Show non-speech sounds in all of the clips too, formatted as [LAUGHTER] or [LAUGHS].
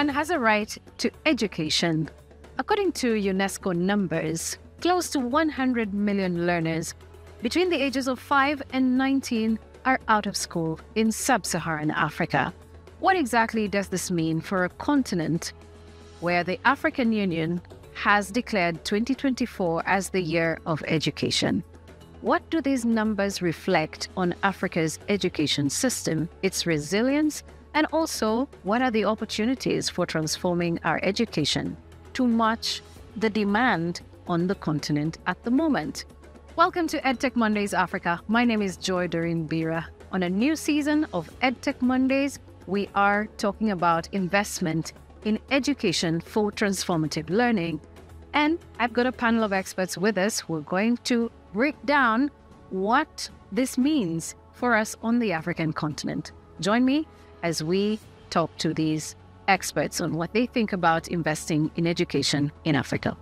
Everyone has a right to education. According to UNESCO numbers, close to 100 million learners between the ages of 5 and 19 are out of school in sub Saharan Africa. What exactly does this mean for a continent where the African Union has declared 2024 as the year of education? What do these numbers reflect on Africa's education system, its resilience, and also what are the opportunities for transforming our education to match the demand on the continent at the moment? Welcome to EdTech Mondays Africa. My name is Joy Doreen Biira. On a new season of EdTech Mondays, we are talking about investment in education for transformative learning. And I've got a panel of experts with us who are going to break down what this means for us on the African continent. Join me as we talk to these experts on what they think about investing in education in Africa.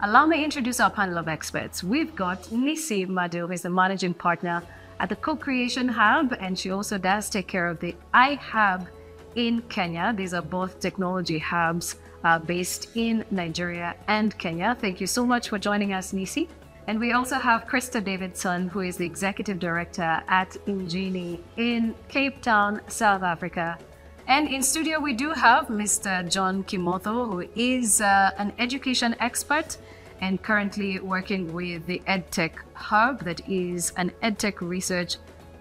Allow me to introduce our panel of experts. We've got Nissi Madu, who is the managing partner at the Co-Creation Hub, and she also does take care of the iHub in Kenya. These are both technology hubs uh, based in Nigeria and Kenya. Thank you so much for joining us, Nissi. And we also have Krista Davidson, who is the executive director at Injini in Cape Town, South Africa. And in studio, we do have Mr. John Kimotho, who is uh, an education expert and currently working with the EdTech Hub, that is an EdTech research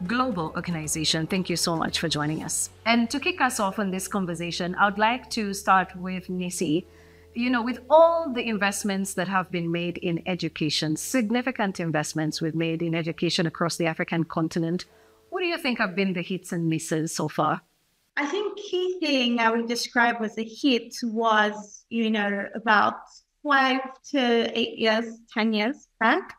global organization. Thank you so much for joining us. And to kick us off on this conversation, I would like to start with Nissi you know, with all the investments that have been made in education, significant investments we've made in education across the African continent, what do you think have been the hits and misses so far? I think key thing I would describe as a hit was, you know, about five to eight years, 10 years back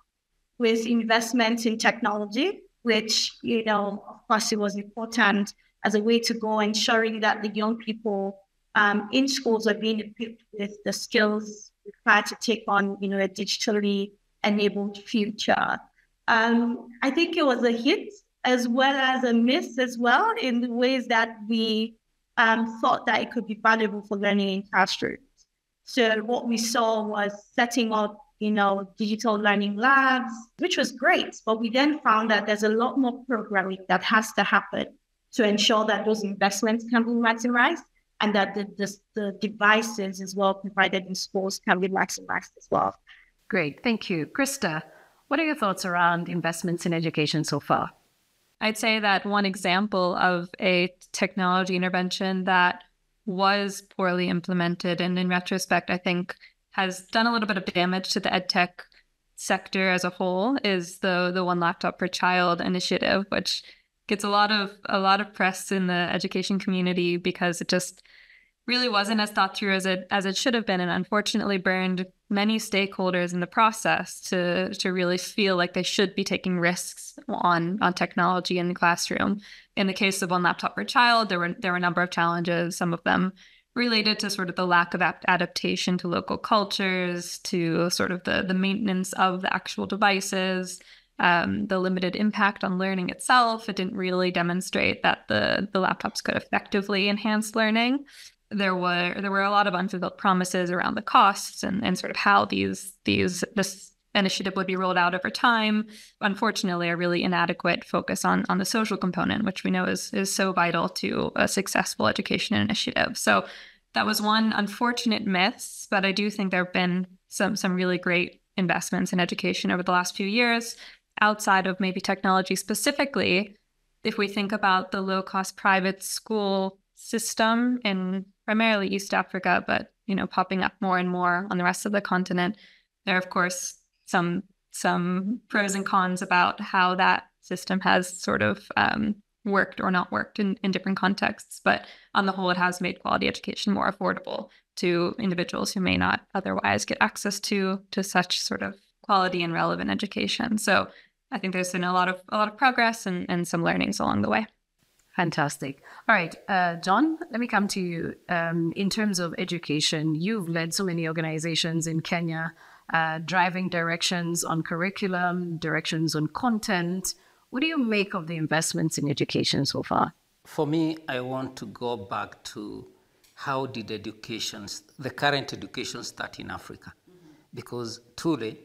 with investment in technology, which, you know, of course it was important as a way to go ensuring that the young people um, in schools are being equipped with the skills required to take on, you know, a digitally enabled future. Um, I think it was a hit as well as a miss as well in the ways that we um, thought that it could be valuable for learning in classrooms. So what we saw was setting up, you know, digital learning labs, which was great. But we then found that there's a lot more programming that has to happen to ensure that those investments can be maximized and that the, the, the devices as well provided in schools can be maximized as well. Great, thank you. Krista, what are your thoughts around investments in education so far? I'd say that one example of a technology intervention that was poorly implemented and in retrospect, I think has done a little bit of damage to the edtech sector as a whole is the the one laptop per child initiative, which gets a lot of a lot of press in the education community because it just really wasn't as thought through as it as it should have been and unfortunately burned many stakeholders in the process to to really feel like they should be taking risks on on technology in the classroom. In the case of one laptop per child, there were there were a number of challenges, some of them related to sort of the lack of adaptation to local cultures, to sort of the the maintenance of the actual devices, um, the limited impact on learning itself. It didn't really demonstrate that the the laptops could effectively enhance learning there were there were a lot of unfulfilled promises around the costs and, and sort of how these these this initiative would be rolled out over time. Unfortunately, a really inadequate focus on on the social component, which we know is is so vital to a successful education initiative. So that was one unfortunate miss, but I do think there have been some some really great investments in education over the last few years outside of maybe technology specifically. If we think about the low cost private school system in primarily East Africa, but you know, popping up more and more on the rest of the continent. There are, of course, some some pros and cons about how that system has sort of um, worked or not worked in, in different contexts. But on the whole, it has made quality education more affordable to individuals who may not otherwise get access to to such sort of quality and relevant education. So I think there's been a lot of a lot of progress and, and some learnings along the way. Fantastic. All right, uh, John, let me come to you. Um, in terms of education, you've led so many organizations in Kenya, uh, driving directions on curriculum, directions on content. What do you make of the investments in education so far? For me, I want to go back to how did education, the current education start in Africa? Mm-hmm. Because truly,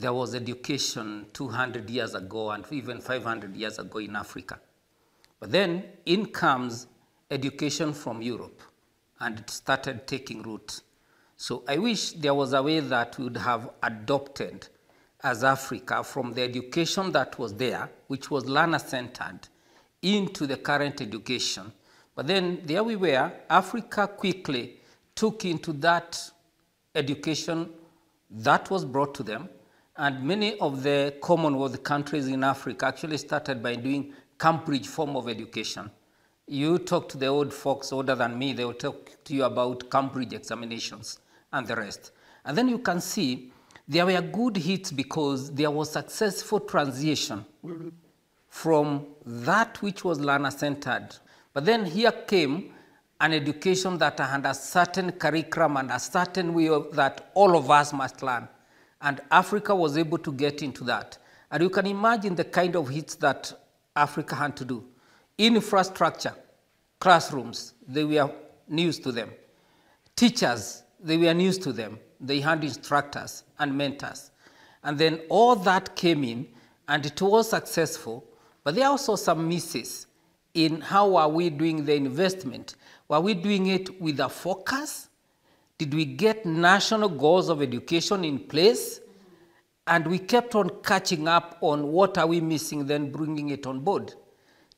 there was education 200 years ago and even 500 years ago in Africa. But then in comes education from Europe, and it started taking root. So I wish there was a way that we would have adopted as Africa from the education that was there, which was learner centered, into the current education. But then there we were, Africa quickly took into that education that was brought to them and many of the Commonwealth countries in Africa actually started by doing Cambridge form of education. You talk to the old folks older than me, they will talk to you about Cambridge examinations and the rest. And then you can see there were good hits because there was successful transition from that which was learner centered. But then here came an education that had a certain curriculum and a certain way of, that all of us must learn. And Africa was able to get into that. And you can imagine the kind of hits that Africa had to do. Infrastructure, classrooms, they were news to them. Teachers, they were news to them. They had instructors and mentors. And then all that came in, and it was successful. But there are also some misses in how are we doing the investment. Were we doing it with a focus? Did we get national goals of education in place? And we kept on catching up on what are we missing, then bringing it on board.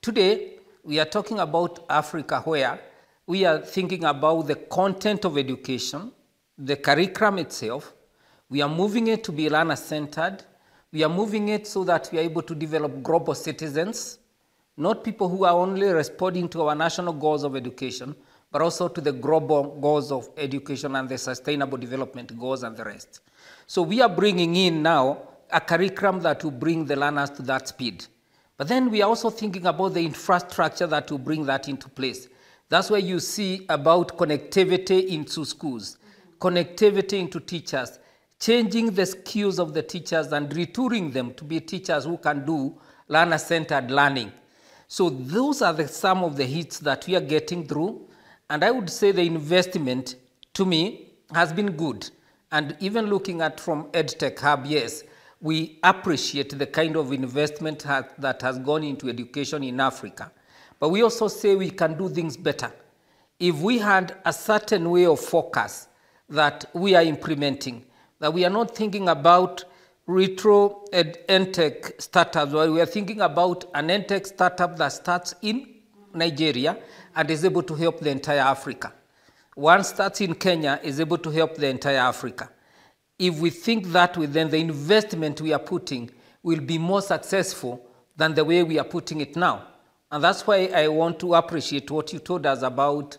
Today, we are talking about Africa where we are thinking about the content of education, the curriculum itself. We are moving it to be learner centered. We are moving it so that we are able to develop global citizens, not people who are only responding to our national goals of education, but also to the global goals of education and the sustainable development goals and the rest. So we are bringing in now a curriculum that will bring the learners to that speed. But then we are also thinking about the infrastructure that will bring that into place. That's where you see about connectivity into schools, connectivity into teachers, changing the skills of the teachers and retooling them to be teachers who can do learner-centered learning. So those are the, some of the hits that we are getting through. And I would say the investment, to me, has been good. And even looking at from EdTech Hub, yes, we appreciate the kind of investment ha that has gone into education in Africa. But we also say we can do things better. If we had a certain way of focus that we are implementing, that we are not thinking about retro ed EdTech startups, but we are thinking about an EdTech startup that starts in Nigeria and is able to help the entire Africa. One starts in Kenya is able to help the entire Africa. If we think that way, then the investment we are putting will be more successful than the way we are putting it now. And that's why I want to appreciate what you told us about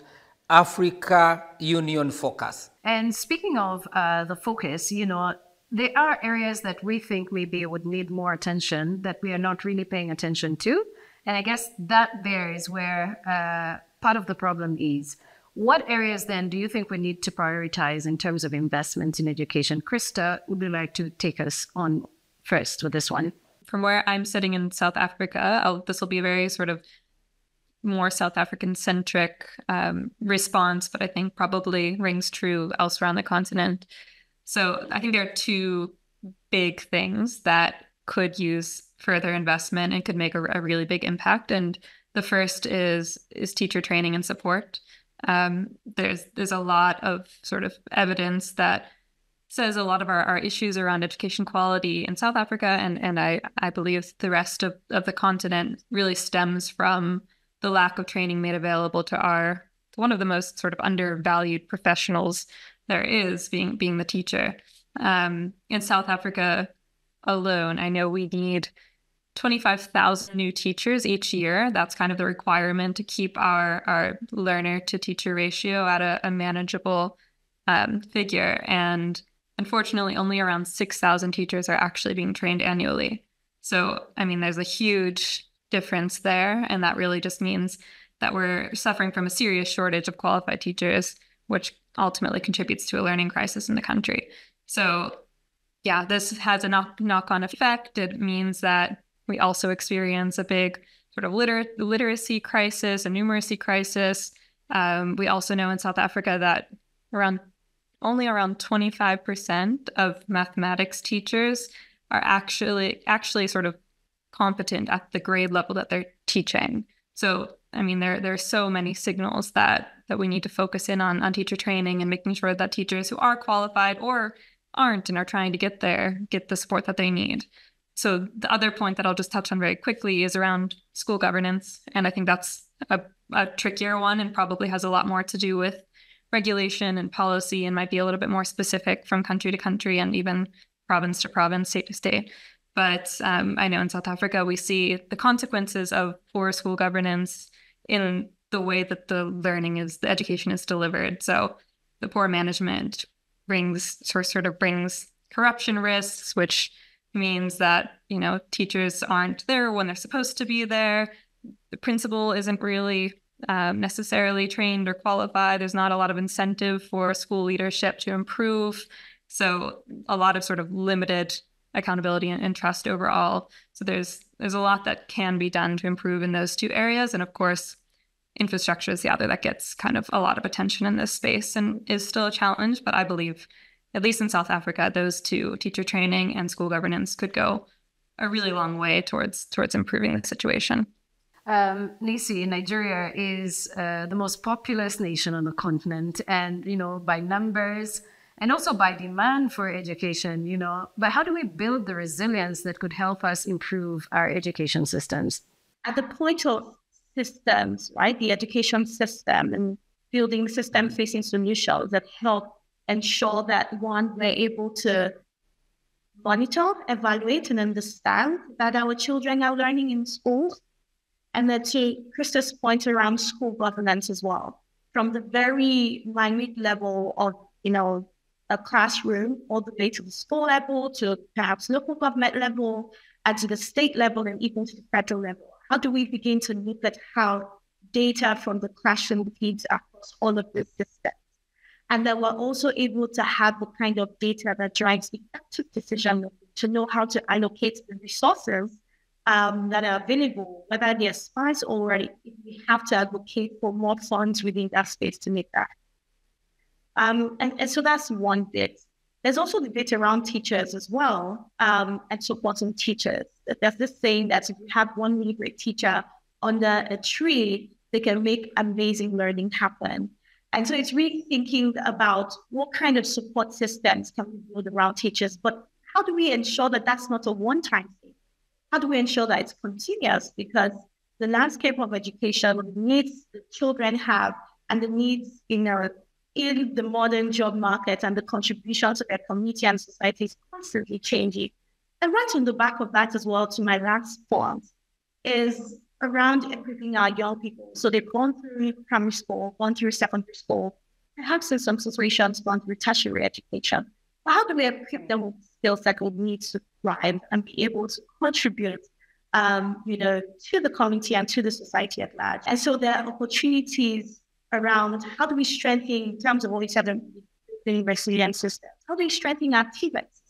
Africa Union focus. And speaking of uh, the focus, you know, there are areas that we think maybe would need more attention that we are not really paying attention to. And I guess that there is where uh, part of the problem is. What areas then do you think we need to prioritize in terms of investment in education? Krista, would you like to take us on first with this one? From where I'm sitting in South Africa, this will be a very sort of more South African centric um, response, but I think probably rings true elsewhere on the continent. So I think there are two big things that could use further investment and could make a, a really big impact. And the first is is teacher training and support. Um, there's there's a lot of sort of evidence that says a lot of our, our issues around education quality in South Africa and and I I believe the rest of, of the continent really stems from the lack of training made available to our one of the most sort of undervalued professionals there is being being the teacher. Um, in South Africa alone, I know we need 25,000 new teachers each year. That's kind of the requirement to keep our, our learner to teacher ratio at a, a manageable um, figure. And unfortunately, only around 6,000 teachers are actually being trained annually. So, I mean, there's a huge difference there. And that really just means that we're suffering from a serious shortage of qualified teachers, which ultimately contributes to a learning crisis in the country. So, yeah, this has a knock knock on effect. It means that we also experience a big sort of liter- literacy crisis, a numeracy crisis. Um, we also know in South Africa that around only around 25% of mathematics teachers are actually actually sort of competent at the grade level that they're teaching. So I mean there there are so many signals that that we need to focus in on on teacher training and making sure that teachers who are qualified or aren't and are trying to get there get the support that they need. So the other point that I'll just touch on very quickly is around school governance and I think that's a, a trickier one and probably has a lot more to do with regulation and policy and might be a little bit more specific from country to country and even province to province, state to state. But um, I know in South Africa, we see the consequences of poor school governance in the way that the learning is, the education is delivered. So the poor management brings sort of brings corruption risks, which means that you know teachers aren't there when they're supposed to be there. The principal isn't really um, necessarily trained or qualified. There's not a lot of incentive for school leadership to improve. So a lot of sort of limited accountability and, and trust overall. So there's there's a lot that can be done to improve in those two areas. And of course, infrastructure is the other that gets kind of a lot of attention in this space and is still a challenge. But I believe, at least in South Africa, those two, teacher training and school governance, could go a really long way towards towards improving the situation. Um, Nissi, Nigeria is uh, the most populous nation on the continent, and you know by numbers and also by demand for education. You know, but how do we build the resilience that could help us improve our education systems? At the point of systems, right, the education system and building system-facing solutions that help ensure that one we're able to monitor, evaluate, and understand that our children are learning in schools and then to Krista's point around school governance as well, from the very minute level of, you know, a classroom all the way to the school level, to perhaps local government level, and to the state level, and even to the federal level. How do we begin to look at how data from the classroom feeds across all of these systems? And then we're also able to have the kind of data that drives effective decision making to know how to allocate the resources um, that are available, whether they're sparse or we have to advocate for more funds within that space to make that. Um, and, and, so that's one bit. There's also the bit around teachers as well um, and supporting teachers. There's this saying that if you have one really great teacher under a tree, they can make amazing learning happen. And so it's really thinking about what kind of support systems can we build around teachers, but how do we ensure that that's not a one-time thing? how do we ensure that it's continuous? Because the landscape of education, the needs the children have, and the needs in, our, in the modern job market and the contribution to their community and society is constantly changing. And right on the back of that as well, to my last point, is around equipping our young people. So they've gone through primary school, gone through secondary school, perhaps in some situations gone through tertiary education. But how do we equip them with skills that will need to thrive and be able to contribute, um, you know, to the community and to the society at large. And so there are opportunities around how do we strengthen in terms of what we said the resilient systems, how do we strengthen our teammates?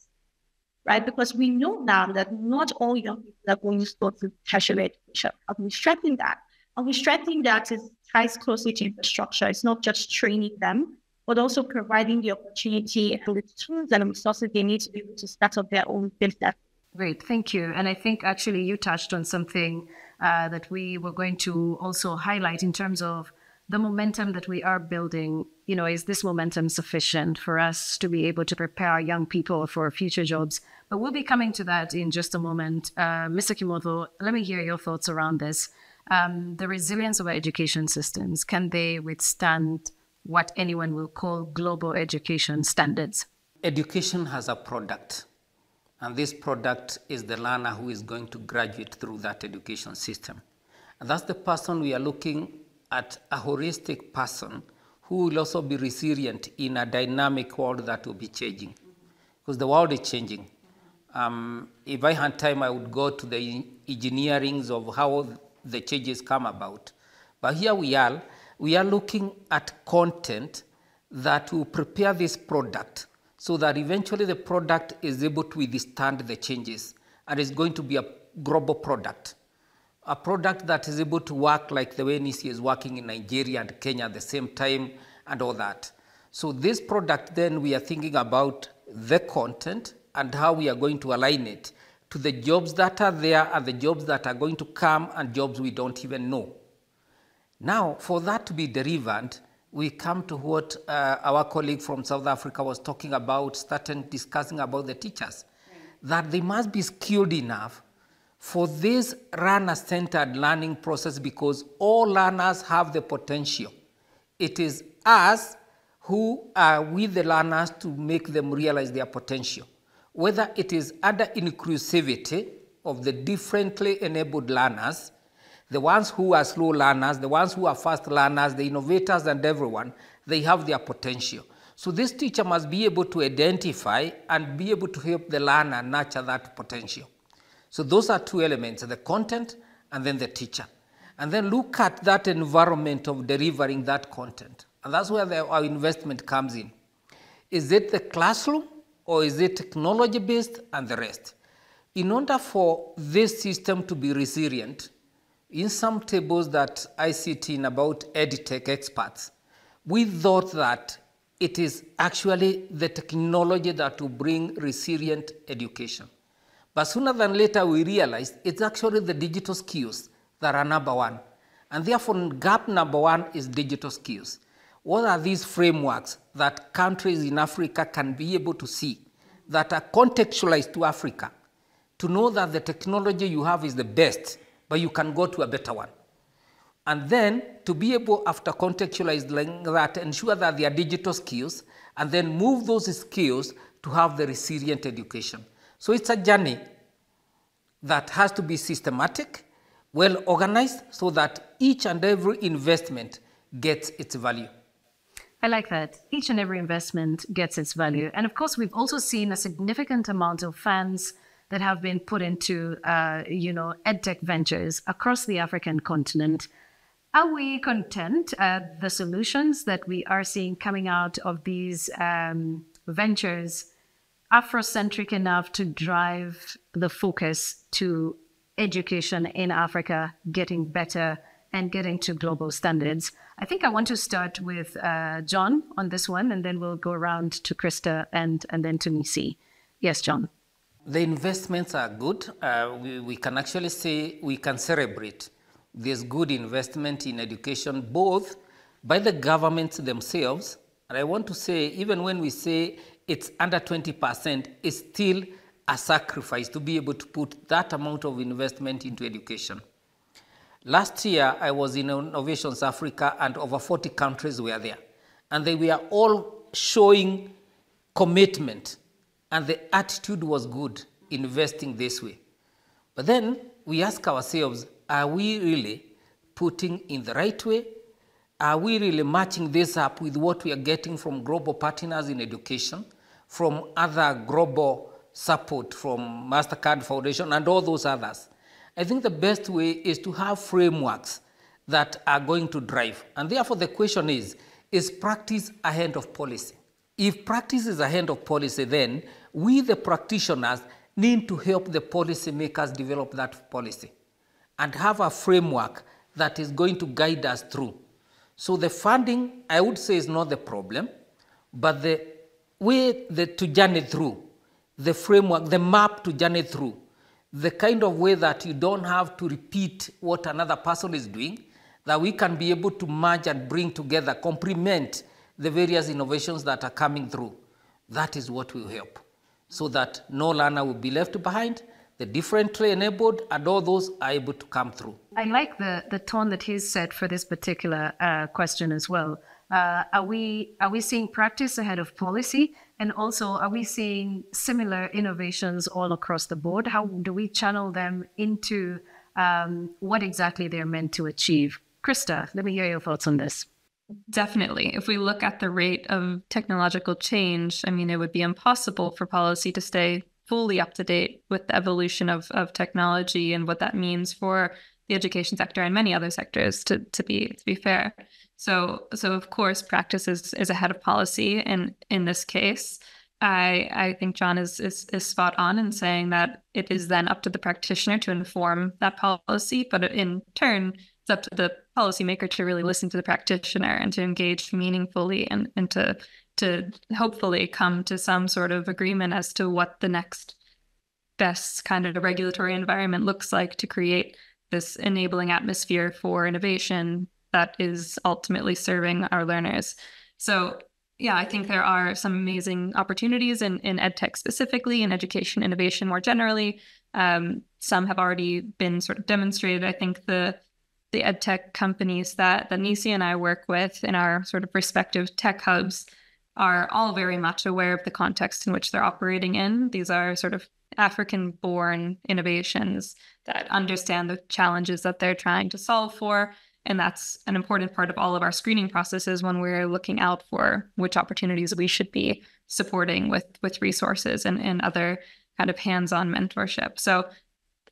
Right, because we know now that not all young people are going to go through tertiary education. Are we strengthening that? And we strengthen that is ties closely to infrastructure. It's not just training them, but also providing the opportunity and the tools and resources they need to be able to start up their own business. Great, thank you. And I think actually you touched on something uh, that we were going to also highlight in terms of the momentum that we are building. You know, is this momentum sufficient for us to be able to prepare young people for future jobs? But we'll be coming to that in just a moment. Uh, Mr. Kimotho, let me hear your thoughts around this. Um, the resilience of our education systems, can they withstand? what anyone will call global education standards. Education has a product, and this product is the learner who is going to graduate through that education system. And that's the person we are looking at a holistic person who will also be resilient in a dynamic world that will be changing. Because the world is changing. Um, if I had time, I would go to the engineerings of how the changes come about. But here we are, we are looking at content that will prepare this product so that eventually the product is able to withstand the changes and is going to be a global product. A product that is able to work like the way Nissi is working in Nigeria and Kenya at the same time and all that. So this product then we are thinking about the content and how we are going to align it to the jobs that are there and the jobs that are going to come and jobs we don't even know. Now, for that to be delivered, we come to what uh, our colleague from South Africa was talking about, starting discussing about the teachers, that they must be skilled enough for this learner-centered learning process because all learners have the potential. It is us who are with the learners to make them realize their potential whether it is under inclusivity of the differently enabled learners, the ones who are slow learners, the ones who are fast learners, the innovators and everyone, they have their potential. So this teacher must be able to identify and be able to help the learner nurture that potential. So those are two elements, the content and then the teacher. And then look at that environment of delivering that content. And that's where the, our investment comes in. Is it the classroom or is it technology based and the rest? In order for this system to be resilient, in some tables that I sit in about EdTech experts, we thought that it is actually the technology that will bring resilient education. But sooner than later, we realized it's actually the digital skills that are number one. And therefore, gap number one is digital skills. What are these frameworks that countries in Africa can be able to see that are contextualized to Africa to know that the technology you have is the best, but you can go to a better one? And then to be able, after contextualizing that, ensure that they are digital skills, and then move those skills to have the resilient education. So it's a journey that has to be systematic, well organized, so that each and every investment gets its value. I like that. Each and every investment gets its value. And of course, we've also seen a significant amount of funds that have been put into, uh, you know, edtech ventures across the African continent. Are we content at the solutions that we are seeing coming out of these um, ventures Afrocentric enough to drive the focus to education in Africa getting better and getting to global standards? I think I want to start with uh, John on this one, and then we'll go around to Krista and, and then to Nissi. Yes, John. The investments are good. Uh, we, we can actually say we can celebrate this good investment in education, both by the governments themselves. And I want to say, even when we say it's under 20%, it's still a sacrifice to be able to put that amount of investment into education. Last year, I was in Innovations Africa, and over 40 countries were there. And they were all showing commitment, and the attitude was good, investing this way. But then we ask ourselves are we really putting in the right way? Are we really matching this up with what we are getting from global partners in education, from other global support from MasterCard Foundation and all those others? I think the best way is to have frameworks that are going to drive. And therefore, the question is is practice ahead of policy? If practice is ahead of policy, then we, the practitioners, need to help the policymakers develop that policy and have a framework that is going to guide us through. So the funding, I would say, is not the problem, but the way the, to journey through, the framework, the map to journey through, the kind of way that you don't have to repeat what another person is doing, that we can be able to merge and bring together, complement the various innovations that are coming through. That is what will help, so that no learner will be left behind, the differently enabled, and all those are able to come through. I like the, the tone that he's set for this particular uh, question as well. Uh, are we are we seeing practice ahead of policy? And also, are we seeing similar innovations all across the board? How do we channel them into um, what exactly they're meant to achieve? Krista, let me hear your thoughts on this. Definitely. If we look at the rate of technological change, I mean, it would be impossible for policy to stay fully up to date with the evolution of, of technology and what that means for the education sector and many other sectors to, to be to be fair. So, so of course, practice is, is ahead of policy And in this case. I I think John is, is is spot on in saying that it is then up to the practitioner to inform that policy, but in turn, it's up to the policymaker to really listen to the practitioner and to engage meaningfully and, and to to hopefully come to some sort of agreement as to what the next best kind of regulatory environment looks like to create this enabling atmosphere for innovation that is ultimately serving our learners. So yeah, I think there are some amazing opportunities in, in EdTech specifically, in education innovation more generally. Um, some have already been sort of demonstrated. I think the the EdTech companies that, that Nissi and I work with in our sort of respective tech hubs are all very much aware of the context in which they're operating in. These are sort of African born innovations that understand the challenges that they're trying to solve for and that's an important part of all of our screening processes when we're looking out for which opportunities we should be supporting with with resources and, and other kind of hands-on mentorship. So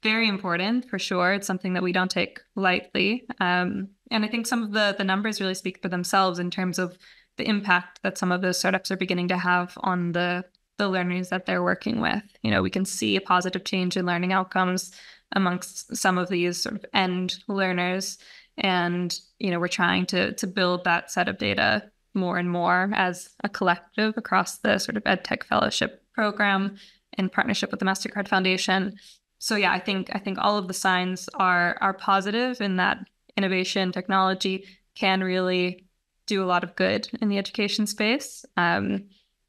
very important for sure. It's something that we don't take lightly. Um, and I think some of the the numbers really speak for themselves in terms of the impact that some of those startups are beginning to have on the the learners that they're working with. You know, we can see a positive change in learning outcomes amongst some of these sort of end learners and you know we're trying to to build that set of data more and more as a collective across the sort of edtech fellowship program in partnership with the mastercard foundation so yeah i think i think all of the signs are are positive in that innovation technology can really do a lot of good in the education space um,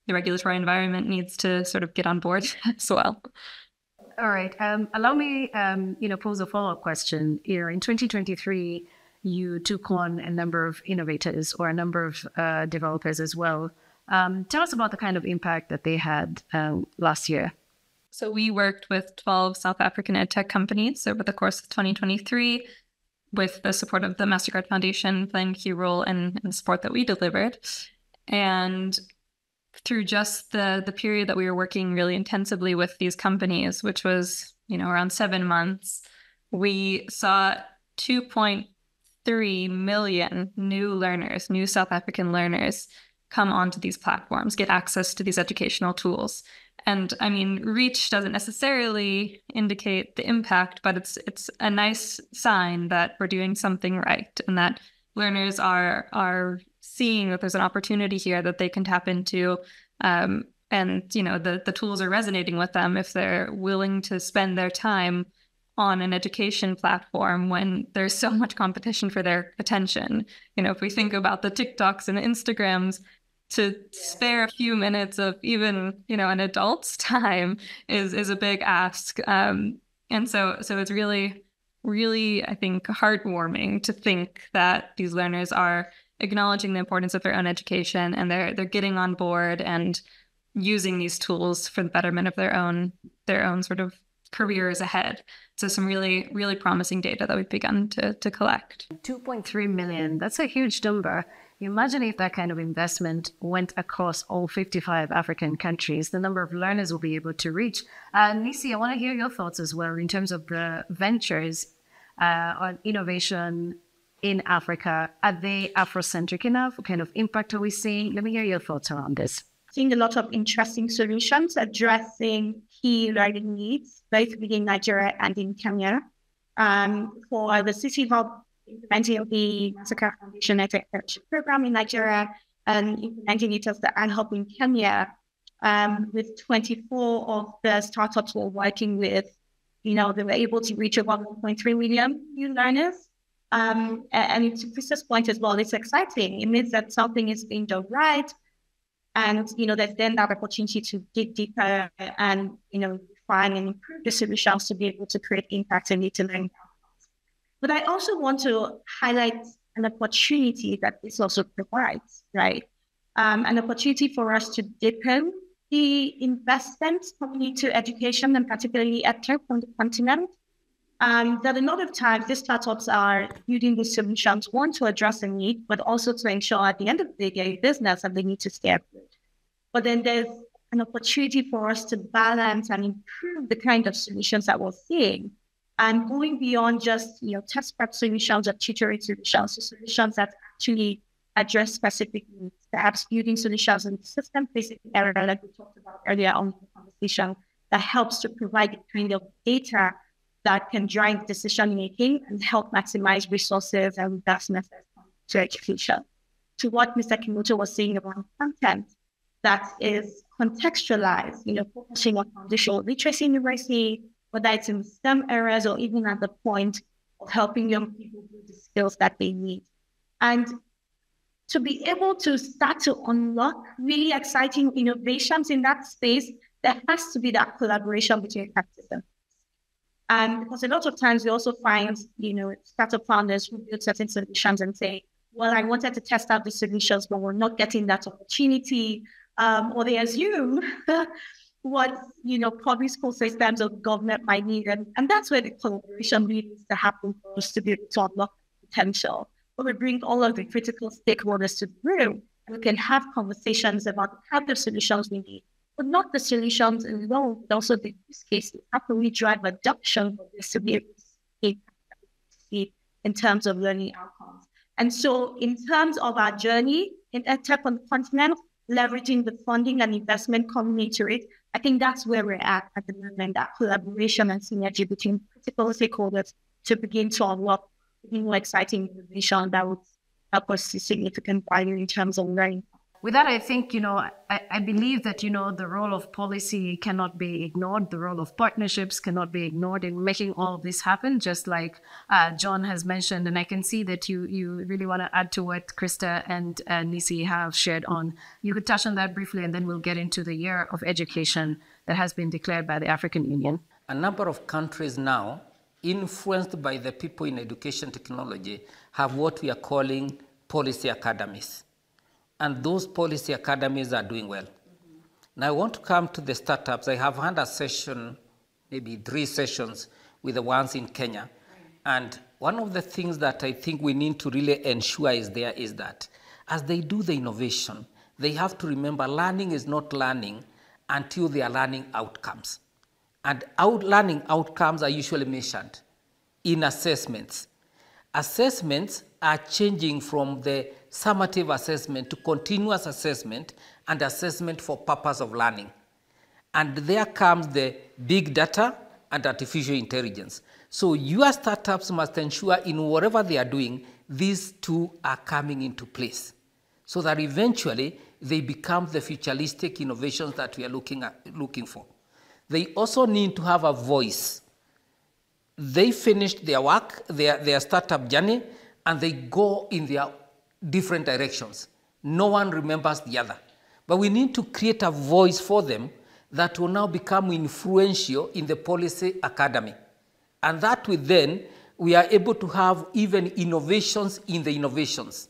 the regulatory environment needs to sort of get on board [LAUGHS] as well all right. Um, allow me, um, you know, pose a follow-up question. Here in 2023, you took on a number of innovators or a number of uh, developers as well. Um, tell us about the kind of impact that they had um, last year. So we worked with 12 South African ed tech companies over the course of 2023 with the support of the MasterCard Foundation playing a key role in, in the support that we delivered. And through just the the period that we were working really intensively with these companies, which was you know around seven months, we saw 2.3 million new learners, new South African learners, come onto these platforms, get access to these educational tools. And I mean, reach doesn't necessarily indicate the impact, but it's it's a nice sign that we're doing something right and that learners are are seeing that there's an opportunity here that they can tap into um, and you know the the tools are resonating with them if they're willing to spend their time on an education platform when there's so much competition for their attention. You know if we think about the tiktoks and the instagrams to spare a few minutes of even you know an adult's [LAUGHS] time is is a big ask. Um, and so so it's really really i think heartwarming to think that these learners are acknowledging the importance of their own education and they're they're getting on board and using these tools for the betterment of their own their own sort of careers ahead. So some really really promising data that we've begun to to collect. 2.3 million. That's a huge number. Imagine if that kind of investment went across all 55 African countries, the number of learners we'll be able to reach. Uh, Nissi, I want to hear your thoughts as well in terms of the ventures uh, on innovation in Africa, are they Afrocentric enough? What kind of impact are we seeing? Let me hear your thoughts around this. Seeing a lot of interesting solutions addressing key learning needs, both within Nigeria and in Kenya. Um, for the CcHub implementing the Mastercard Foundation Network program in Nigeria and implementing it as the Hub in Kenya, um, with 24 of the startups we're working with, you know, they were able to reach about 1.3 million new learners um, and to Krista's point as well, it's exciting. It means that something is being done right. And, you know, there's then that opportunity to dig deeper and, you know, refine and improve the solutions to be able to create impact and need to learn. But I also want to highlight an opportunity that this also provides, right? Um, an opportunity for us to deepen the investment coming into education and particularly at on the continent um, that a lot of times these startups are building these solutions, one, to address a need, but also to ensure at the end of the day, business and they need to stay afloat. But then there's an opportunity for us to balance and improve the kind of solutions that we're seeing and going beyond just, you know, test prep solutions or tutoring solutions to solutions that actually address specific needs, perhaps building solutions in the system facing area like we talked about earlier on the conversation that helps to provide the kind of data that can drive decision making and help maximize resources and investments to education. To what Mr. Kimotho was saying about content that is contextualized, you know, focusing on foundational literacy university, whether it's in STEM areas or even at the point of helping young people build the skills that they need. And to be able to start to unlock really exciting innovations in that space, there has to be that collaboration between practice because a lot of times we also find, you know, startup founders who build certain solutions and say, well, I wanted to test out the solutions, but we're not getting that opportunity. Um, or they assume [LAUGHS] what, you know, public school systems or government might need. And, and that's where the collaboration needs to happen for us to be able to unlock potential. But we bring all of the critical stakeholders to the room and we can have conversations about the kind of solutions we need but not the solutions alone, but also the use cases. How can we drive adoption for this to to in terms of learning outcomes? And so, in terms of our journey in EdTech on the continent, leveraging the funding and investment coming into it, I think that's where we're at at the moment, that collaboration and synergy between critical stakeholders to begin to unlock more exciting innovation that would help us see significant value in terms of learning with that, I think, you know, I, I, believe that, you know, the role of policy cannot be ignored. The role of partnerships cannot be ignored in making all of this happen, just like uh, John has mentioned. And I can see that you you really want to add to what Krista and uh, Nissi have shared on. You could touch on that briefly, and then we'll get into the year of education that has been declared by the African Union. A number of countries now, influenced by the people in education technology, have what we are calling policy academies and those policy academies are doing well. Mm-hmm. Now I want to come to the startups. I have had a session, maybe three sessions with the ones in Kenya. And one of the things that I think we need to really ensure is there is that as they do the innovation, they have to remember learning is not learning until they are learning outcomes. And out learning outcomes are usually measured in assessments. Assessments are changing from the summative assessment to continuous assessment and assessment for purpose of learning. And there comes the big data and artificial intelligence. So your startups must ensure in whatever they are doing, these two are coming into place so that eventually they become the futuristic innovations that we are looking, at, looking for. They also need to have a voice. They finished their work, their, their startup journey, and they go in their different directions. No one remembers the other. But we need to create a voice for them that will now become influential in the policy academy. And that way then, we are able to have even innovations in the innovations.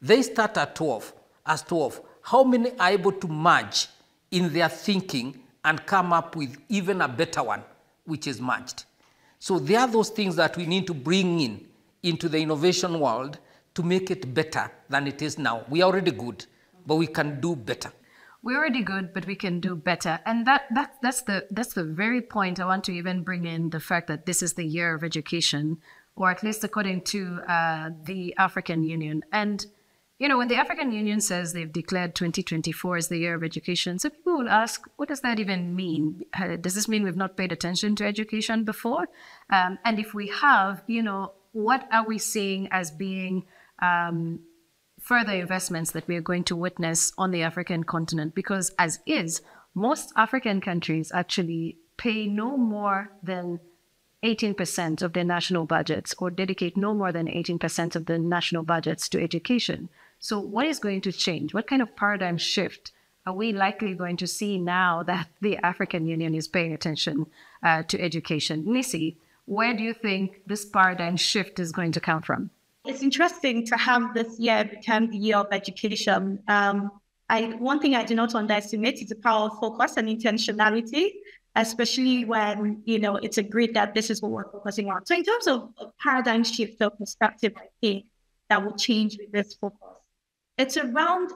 They start at 12, as 12. How many are able to merge in their thinking and come up with even a better one, which is merged? So there are those things that we need to bring in into the innovation world to make it better than it is now. We are already good, but we can do better. We're already good, but we can do better. And that, that that's the that's the very point I want to even bring in the fact that this is the year of education, or at least according to uh, the African Union. And you know, when the African Union says they've declared 2024 as the year of education, so people will ask, what does that even mean? Uh, does this mean we've not paid attention to education before? Um, and if we have, you know, what are we seeing as being um, further investments that we are going to witness on the African continent because, as is, most African countries actually pay no more than 18% of their national budgets or dedicate no more than 18% of the national budgets to education. So, what is going to change? What kind of paradigm shift are we likely going to see now that the African Union is paying attention uh, to education? Nissi, where do you think this paradigm shift is going to come from? it's interesting to have this year become the year of education. Um, I, one thing I do not underestimate is the power of focus and intentionality, especially when you know it's agreed that this is what we're focusing on. So, in terms of paradigm shift or perspective, I think that will change with this focus. It's around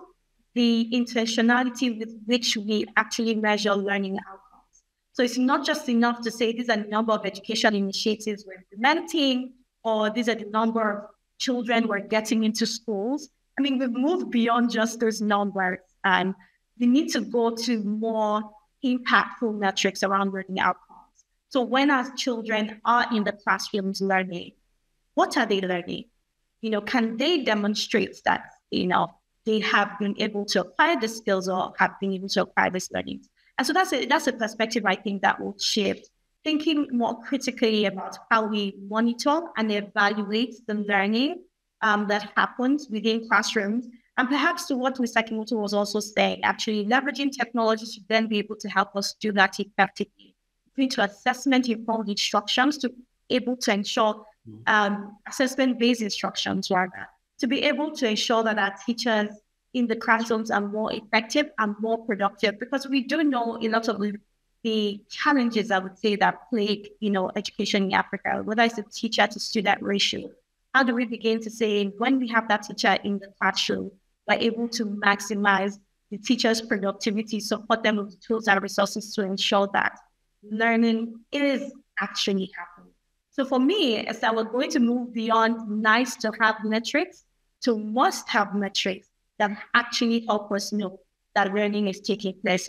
the intentionality with which we actually measure learning outcomes. So, it's not just enough to say these are the number of education initiatives we're implementing, or these are the number of children we're getting into schools, I mean, we've moved beyond just those numbers and we need to go to more impactful metrics around learning outcomes. So when our children are in the classrooms learning, what are they learning? You know, can they demonstrate that, you know, they have been able to acquire the skills or have been able to acquire this learning? And so that's a, that's a perspective I think that will shift thinking more critically about how we monitor and evaluate the learning um, that happens within classrooms. And perhaps to what Mr. Kimotho was also saying, actually leveraging technology to then be able to help us do that effectively. Into assessment informed instructions to able to ensure mm-hmm. um, assessment based instructions rather to be able to ensure that our teachers in the classrooms are more effective and more productive because we do know a lot of the challenges I would say that plague, you know, education in Africa, whether it's the teacher to student ratio. How do we begin to say when we have that teacher in the classroom, we're able to maximize the teacher's productivity, support them with tools and resources to ensure that learning is actually happening. So for me, it's that we're going to move beyond nice to have metrics to must have metrics that actually help us know that learning is taking place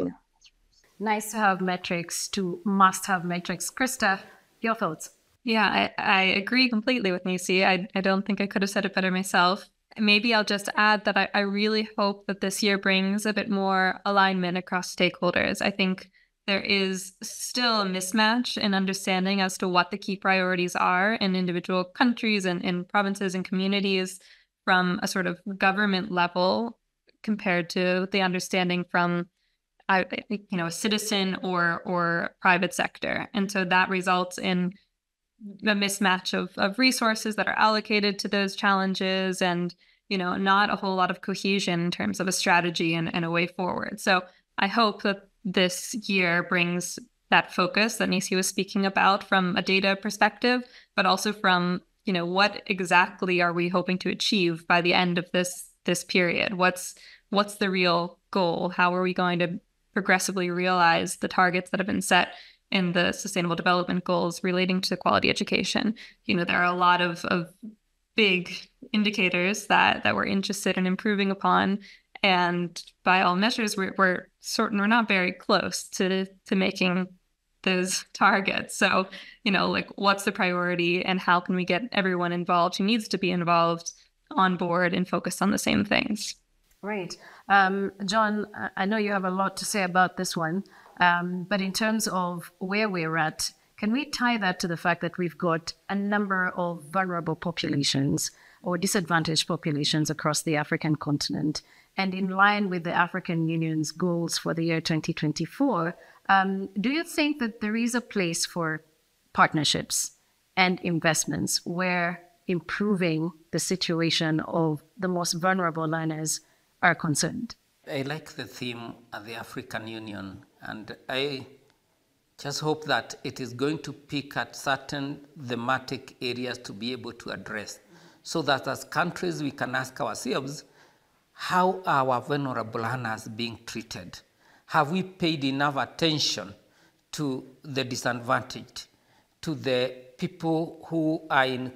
nice to have metrics to must have metrics. Krista, your thoughts? Yeah, I, I agree completely with Nissi. I, I don't think I could have said it better myself. Maybe I'll just add that I, I really hope that this year brings a bit more alignment across stakeholders. I think there is still a mismatch in understanding as to what the key priorities are in individual countries and in provinces and communities from a sort of government level compared to the understanding from you know a citizen or or private sector. And so that results in a mismatch of, of resources that are allocated to those challenges and you know not a whole lot of cohesion in terms of a strategy and, and a way forward. So i hope that this year brings that focus that Nissi was speaking about from a data perspective but also from you know what exactly are we hoping to achieve by the end of this this period what's what's the real goal how are we going to progressively realize the targets that have been set in the sustainable development goals relating to quality education. You know, there are a lot of, of big indicators that that we're interested in improving upon. And by all measures, we're, we're certain we're not very close to to making those targets. So, you know, like what's the priority and how can we get everyone involved who needs to be involved on board and focused on the same things? Right. Um, John, I know you have a lot to say about this one, um, but in terms of where we're at, can we tie that to the fact that we've got a number of vulnerable populations or disadvantaged populations across the African continent? And in line with the African Union's goals for the year 2024, um, do you think that there is a place for partnerships and investments where improving the situation of the most vulnerable learners are concerned. I like the theme of the African Union, and I just hope that it is going to pick at certain thematic areas to be able to address, so that as countries we can ask ourselves, how are our vulnerable learners being treated? Have we paid enough attention to the disadvantaged, to the people who are in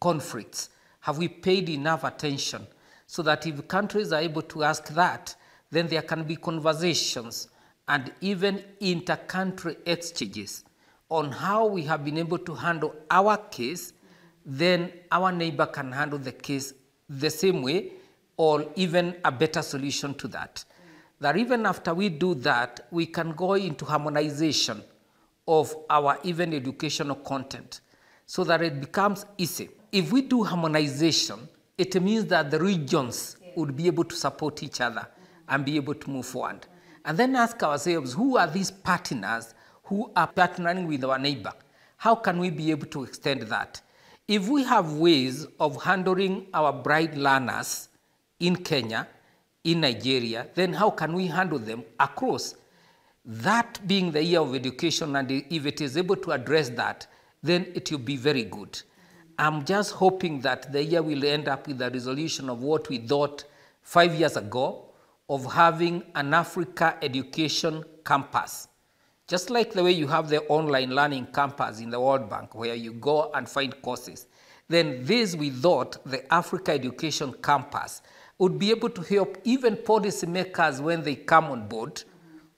conflicts? Have we paid enough attention so that if countries are able to ask that, then there can be conversations and even inter-country exchanges on how we have been able to handle our case, then our neighbor can handle the case the same way or even a better solution to that. That even after we do that, we can go into harmonization of our even educational content so that it becomes easy. If we do harmonization, it means that the regions would be able to support each other and be able to move forward. And then ask ourselves, who are these partners who are partnering with our neighbor? How can we be able to extend that? If we have ways of handling our bright learners in Kenya, in Nigeria, then how can we handle them across? That being the year of education, and if it is able to address that, then it will be very good. I'm just hoping that the year will end up with a resolution of what we thought five years ago of having an Africa education campus. Just like the way you have the online learning campus in the World Bank where you go and find courses. then this we thought the Africa Education Campus would be able to help even policymakers when they come on board.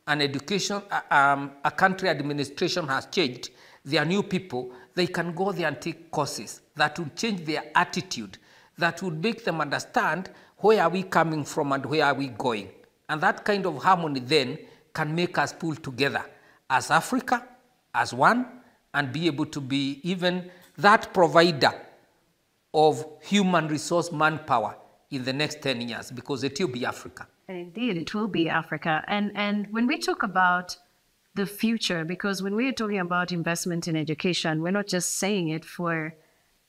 An education, uh, um, a country administration has changed, they are new people, they can go there and take courses that would change their attitude, that would make them understand where are we coming from and where are we going. And that kind of harmony then can make us pull together as Africa, as one, and be able to be even that provider of human resource manpower in the next 10 years because it will be Africa. Indeed, it will be Africa. And, and when we talk about the future, because when we're talking about investment in education, we're not just saying it for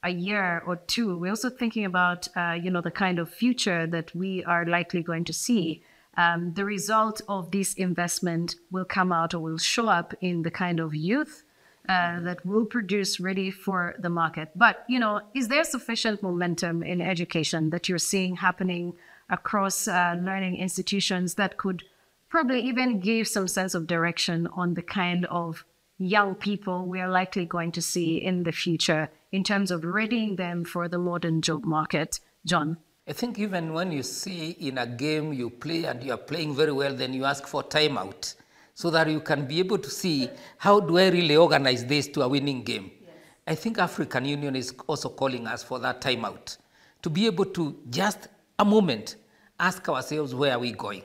a year or two. We're also thinking about, uh, you know, the kind of future that we are likely going to see. Um, the result of this investment will come out or will show up in the kind of youth uh, that will produce ready for the market. But you know, is there sufficient momentum in education that you're seeing happening across uh, learning institutions that could probably even give some sense of direction on the kind of young people we are likely going to see in the future in terms of readying them for the modern job market, John? I think even when you see in a game you play and you are playing very well, then you ask for timeout so that you can be able to see how do I really organize this to a winning game. Yes. I think African Union is also calling us for that timeout to be able to just a moment ask ourselves where are we going?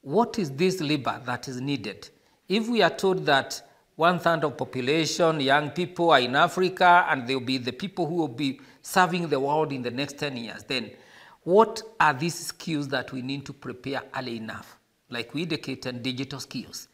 What is this labor that is needed? If we are told that one third of population, young people are in Africa and they'll be the people who will be serving the world in the next 10 years, then what are these skills that we need to prepare early enough? Like we indicated, digital skills.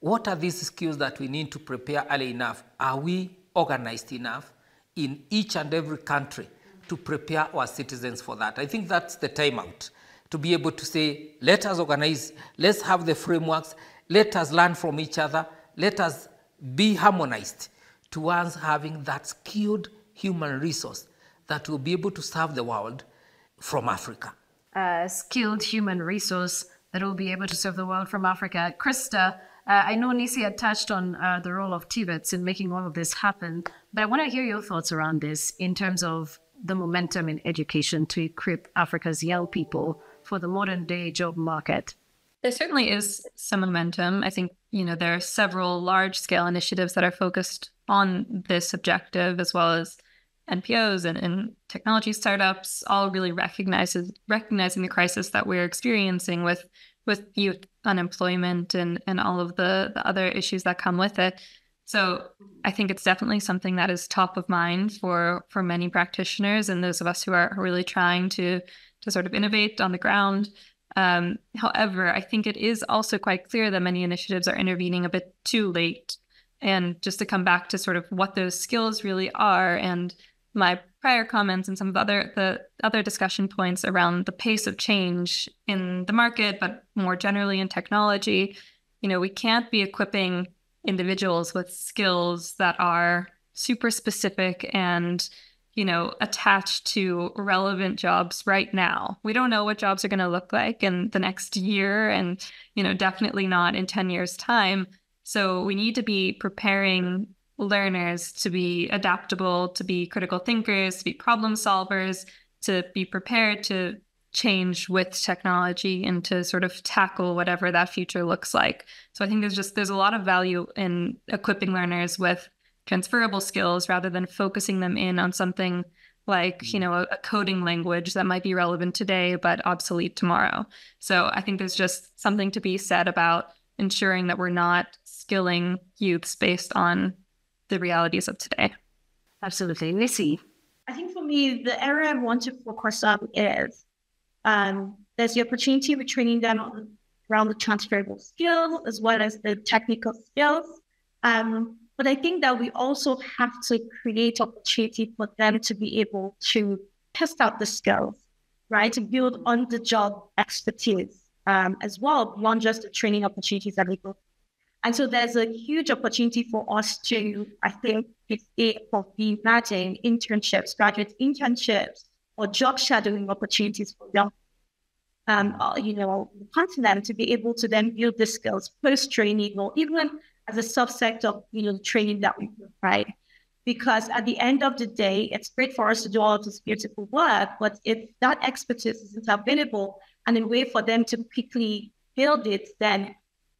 What are these skills that we need to prepare early enough? Are we organized enough in each and every country to prepare our citizens for that? I think that's the timeout to be able to say, let us organize, let's have the frameworks, let us learn from each other, let us be harmonized towards having that skilled human resource that will be able to serve the world from Africa. A skilled human resource that will be able to serve the world from Africa. Krista, uh, I know Nissi had touched on uh, the role of TVETs in making all of this happen, but I want to hear your thoughts around this in terms of the momentum in education to equip Africa's young people for the modern day job market. There certainly is some momentum. I think, you know, there are several large scale initiatives that are focused on this objective, as well as NPOs and, and technology startups, all really recognizes recognizing the crisis that we're experiencing with with youth unemployment and and all of the the other issues that come with it. So I think it's definitely something that is top of mind for for many practitioners and those of us who are really trying to to sort of innovate on the ground. Um, however, I think it is also quite clear that many initiatives are intervening a bit too late. And just to come back to sort of what those skills really are and my prior comments and some of the other the other discussion points around the pace of change in the market, but more generally in technology. You know, we can't be equipping individuals with skills that are super specific and you know attached to relevant jobs right now we don't know what jobs are going to look like in the next year and you know definitely not in 10 years time so we need to be preparing learners to be adaptable, to be critical thinkers, to be problem solvers, to be prepared to change with technology and to sort of tackle whatever that future looks like. So I think there's just there's a lot of value in equipping learners with transferable skills rather than focusing them in on something like you know a, a, coding language that might be relevant today but obsolete tomorrow so i think there's just something to be said about ensuring that we're not skilling youths based on the realities of today. Absolutely. Nissi? I think for me, the area I want to focus on is um, there's the opportunity with training them around the transferable skills as well as the technical skills. Um, but I think that we also have to create opportunity for them to be able to test out the skills, right? To build on the job expertise um, as well, beyond just the training opportunities that we go and so there's a huge opportunity for us to, I think, imagine internships, graduate internships, or job shadowing opportunities for young, um, uh, you know, continent to be able to then build the skills post training or even as a subset of, you know, the training that we provide. because at the end of the day, it's great for us to do all this beautiful work, but if that expertise isn't available and a way for them to quickly build it, then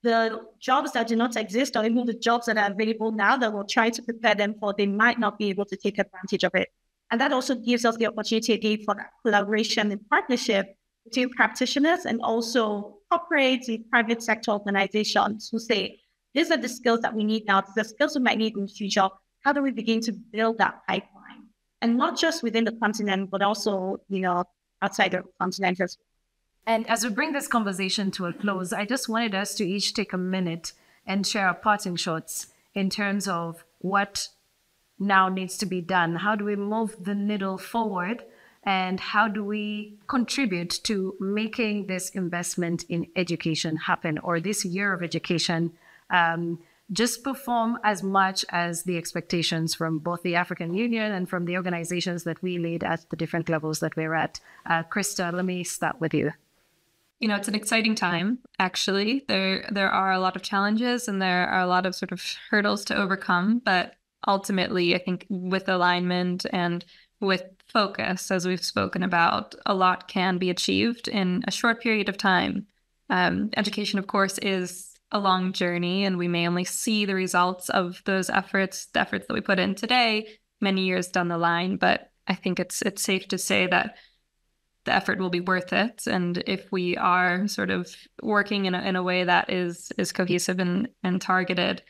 the jobs that do not exist or even the jobs that are available now that we're trying to prepare them for, they might not be able to take advantage of it. And that also gives us the opportunity again for collaboration and partnership between practitioners and also corporates and private sector organizations who say, these are the skills that we need now, the skills we might need in the future. How do we begin to build that pipeline? And not just within the continent, but also, you know, outside the continent as well. And as we bring this conversation to a close, I just wanted us to each take a minute and share our parting shots in terms of what now needs to be done. How do we move the needle forward? And how do we contribute to making this investment in education happen or this year of education um, just perform as much as the expectations from both the African Union and from the organizations that we lead at the different levels that we're at? Uh, Krista, let me start with you you know it's an exciting time actually. There there are a lot of challenges and there are a lot of sort of hurdles to overcome but ultimately i think with alignment and with focus as we've spoken about a lot can be achieved in a short period of time. Um, education of course is a long journey and we may only see the results of those efforts the efforts that we put in today many years down the line but i think it's it's safe to say that the effort will be worth it. And if we are sort of working in a, in a way that is is cohesive and, and targeted,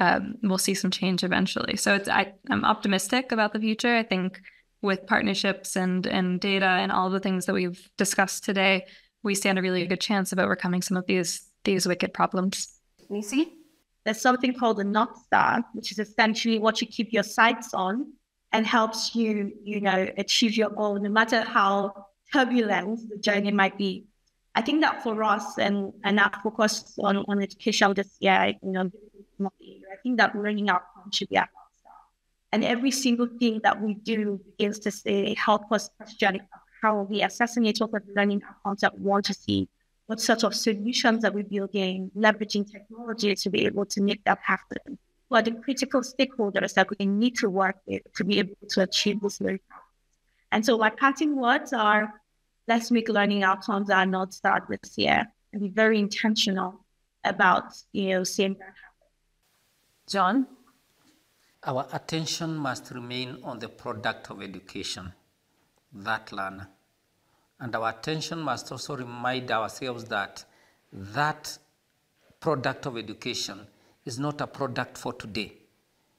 um, we'll see some change eventually. So it's I, I'm optimistic about the future. I think with partnerships and and data and all the things that we've discussed today, we stand a really good chance of overcoming some of these these wicked problems. Nissi? There's something called a North Star, which is essentially what you keep your sights on and helps you, you know, achieve your goal, no matter how turbulent the journey might be. I think that for us and and our focus on, on education this year, you know, I think that learning outcomes should be our And every single thing that we do begins to say, help us question how we assassinate what we're learning outcomes that we want to see, what sort of solutions that we're building, leveraging technology to be able to make that happen. What are the critical stakeholders that we need to work with to be able to achieve this learning And so my parting words are let's make learning outcomes are not Star this year and be very intentional about, you know, seeing that happen. John? Our attention must remain on the product of education, that learner. And our attention must also remind ourselves that that product of education is not a product for today,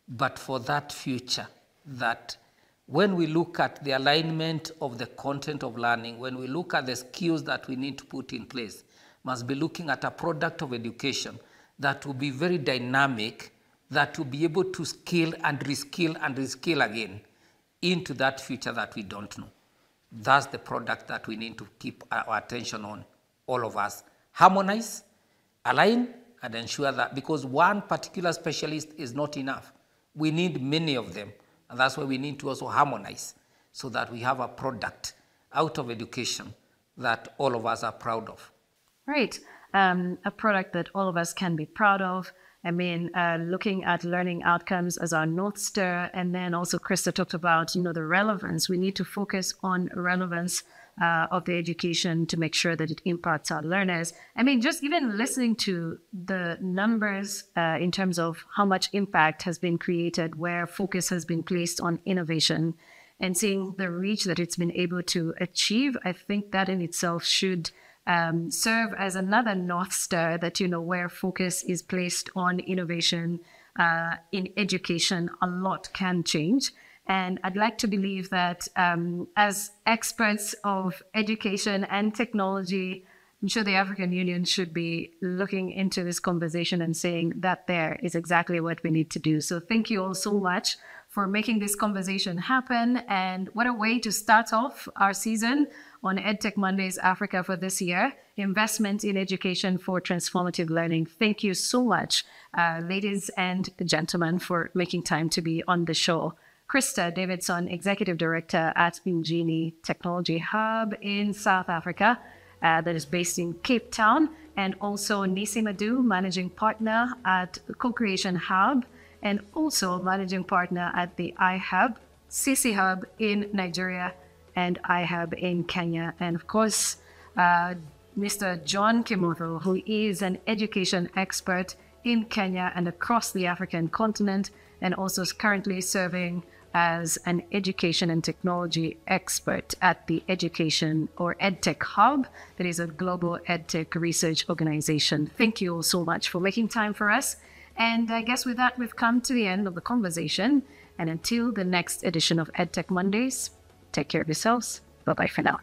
but for that future that when we look at the alignment of the content of learning, when we look at the skills that we need to put in place, must be looking at a product of education that will be very dynamic, that will be able to scale and reskill and reskill again into that future that we don't know. That's the product that we need to keep our attention on, all of us. Harmonize, align, and ensure that because one particular specialist is not enough. We need many of them and that's why we need to also harmonize so that we have a product out of education that all of us are proud of. Right. Um, a product that all of us can be proud of. I mean, uh, looking at learning outcomes as our North Star. And then also Krista talked about, you know, the relevance. We need to focus on relevance uh, of the education to make sure that it impacts our learners. I mean, just even listening to the numbers uh, in terms of how much impact has been created, where focus has been placed on innovation, and seeing the reach that it's been able to achieve, I think that in itself should. Um, serve as another north star that you know where focus is placed on innovation uh, in education a lot can change and I'd like to believe that um, as experts of education and technology, I'm sure the African Union should be looking into this conversation and saying that there is exactly what we need to do. So thank you all so much for making this conversation happen. And what a way to start off our season on EdTech Mondays Africa for this year. Investment in education for transformative learning. Thank you so much, uh, ladies and gentlemen, for making time to be on the show. Krista Davidson, Executive Director at Injini Technology Hub in South Africa, uh, that is based in Cape Town, and also Nissi Madu, Managing Partner at Co Creation Hub and also managing partner at the iHub, CcHub in Nigeria, and iHub in Kenya. And of course, uh, Mr. John Kimotho, who is an education expert in Kenya and across the African continent, and also is currently serving as an education and technology expert at the Education or EdTech Hub, that is a global EdTech research organization. Thank you all so much for making time for us. And I guess with that, we've come to the end of the conversation. And until the next edition of EdTech Mondays, take care of yourselves. Bye bye for now.